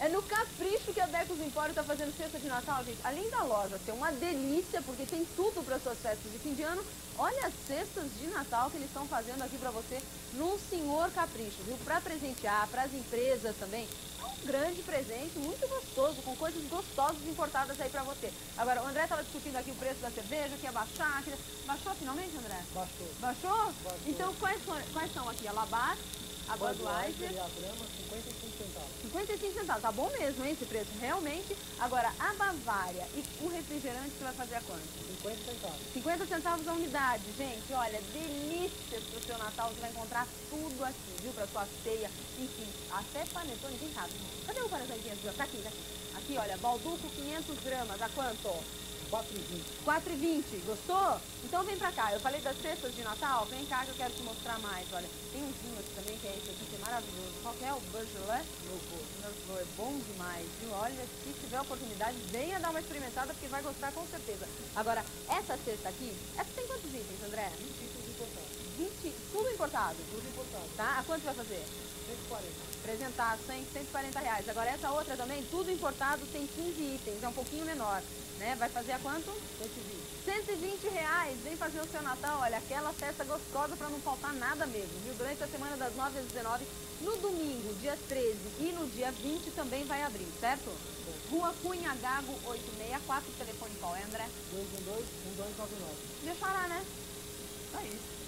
É no Capricho que a Decos Empório está fazendo cesta de Natal, gente. Além da loja ser uma delícia, porque tem tudo para suas festas de fim de ano, olha as cestas de Natal que eles estão fazendo aqui para você no Senhor Capricho, viu? Para presentear, para as empresas também. É um grande presente, muito gostoso, com coisas gostosas importadas aí para você. Agora, o André estava discutindo aqui o preço da cerveja, que ia baixar. Que... Baixou finalmente, André? Baixou. Baixou? Baixou. Então, quais, são- quais são aqui? A Labatt, a Budweiser... a Brahma, 55 centavos. 55 centavos, tá bom mesmo, hein, esse preço, realmente. Agora, a Bavária e o refrigerante você vai fazer a quanto? 50 centavos. 50 centavos a unidade, gente, olha, delícias pro seu Natal, você vai encontrar tudo aqui, viu, pra sua ceia, enfim, até panetone, quem sabe? Cadê o panetone 500 gramas? Tá aqui, tá aqui. Aqui, olha, balduco 500 gramas, a quanto? 4,20. 4,20, gostou? Então vem pra cá, eu falei das cestas de Natal, vem cá que eu quero te mostrar mais, olha. Tem um vinho aqui é esse aqui, que é maravilhoso. Qual que é? O Beaujolais? Merlot, é bom demais, viu? Olha, se tiver oportunidade, venha dar uma experimentada, porque vai gostar com certeza. Agora, essa cesta aqui, essa tem quantos itens, André? 20 itens importados. 20, tudo importado, Tudo importado. tá? A quanto vai fazer? 140. Presentaço, hein? 140 reais. Agora essa outra também, tudo importado, tem 15 itens, é um pouquinho menor, né? Vai fazer a quanto? 120. 120 reais, vem fazer o seu Natal, olha, aquela festa gostosa para não faltar nada mesmo, viu? Durante a semana das 9 às 19, no domingo, dia 13 e no dia 20 também vai abrir, certo? Rua Cunha Gago 864, telefone qual é, André? 212, 1299. Deixa parar, né? Só isso.